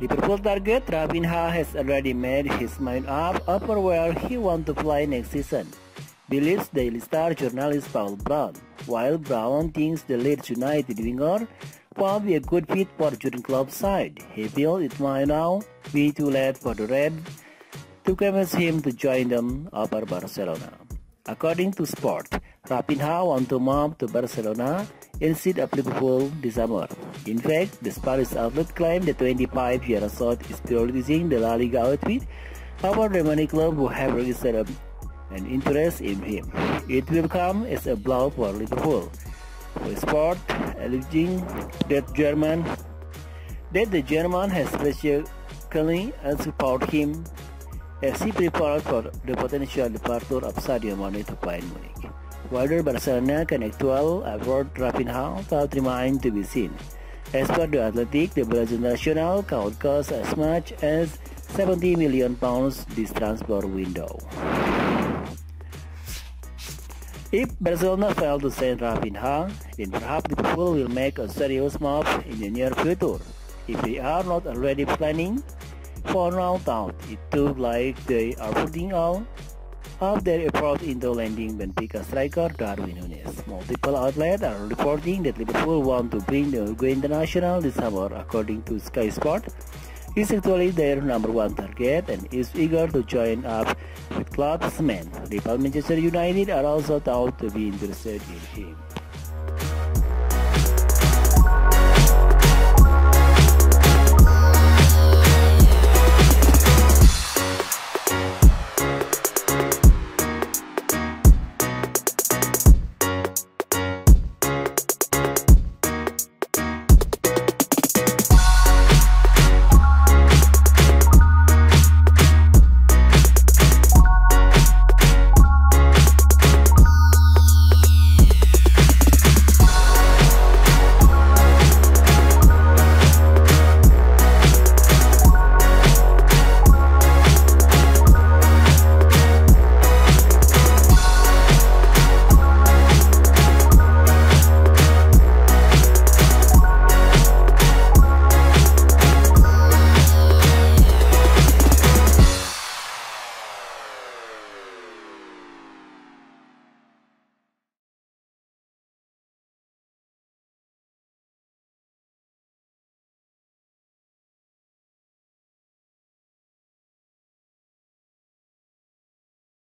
Liverpool target Raphinha has already made his mind up over where he wants to play next season, believes Daily Star journalist Paul Brown. While Brown thinks the Leeds United winger will be a good fit for Jurgen Klopp's side, he feels it might now be too late for the Red to convince him to join them over Barcelona. According to Sport, Raphinha wants to move to Barcelona instead of Liverpool this summer. In fact, the Spanish outlet claimed the 25-year-old is prioritizing the La Liga outfit over the many clubs who have registered an interest in him. It will come as a blow for Liverpool. For Sport, alleging that German that the German has specifically support him as he prepared for the potential departure of Sadio Mane to Bayern Munich. Whether Barcelona can actually afford Raphinha will remain to be seen. As per the Athletic, the Brazilian national could cost as much as 70 million pounds this transfer window. If Barcelona fail to send Raphinha, then perhaps Liverpool will make a serious move in the near future. If they are not already planning for now out, it looks like they are putting on of their approach into landing Benfica striker Darwin Núñez. Multiple outlets are reporting that Liverpool want to bring the Uruguay international this summer, according to Sky Sport. He's actually their number one target and is eager to join up with Klopp's men. Rival Manchester United are also thought to be interested in him.